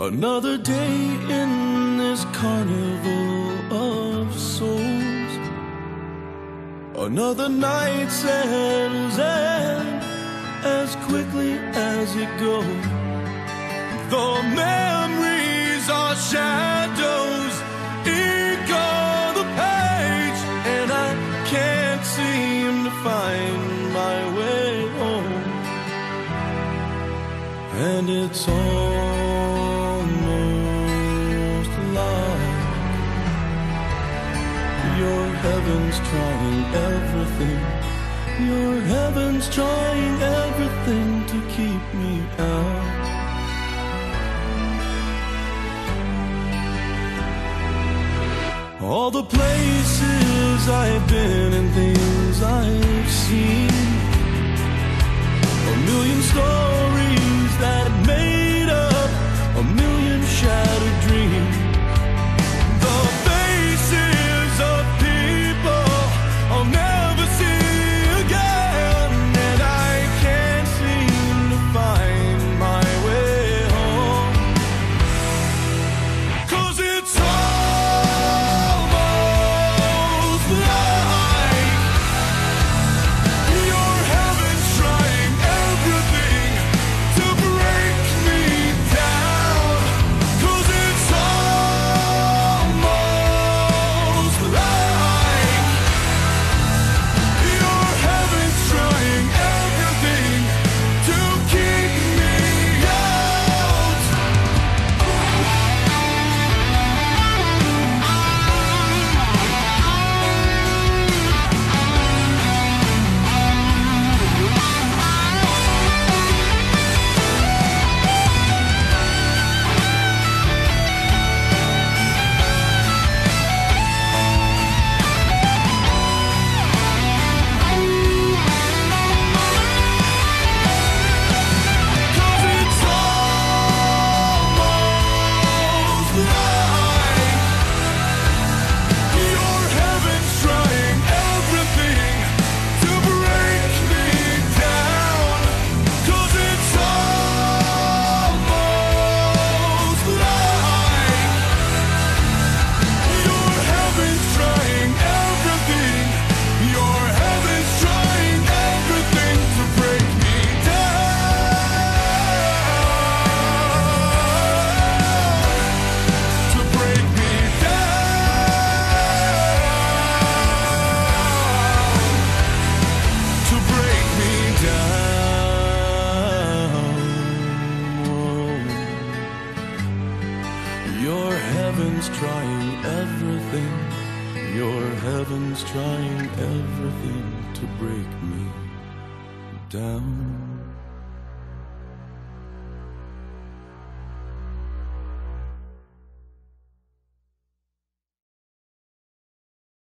Another day in this carnival of souls. Another night settles in as quickly as it goes. The memories are shadows, on the page, and I can't seem to find my way home. And it's almost heaven's trying everything. Your heaven's trying everything to keep me out. All the places I've been and things Your heaven's trying everything. Your heaven's trying everything to break me down.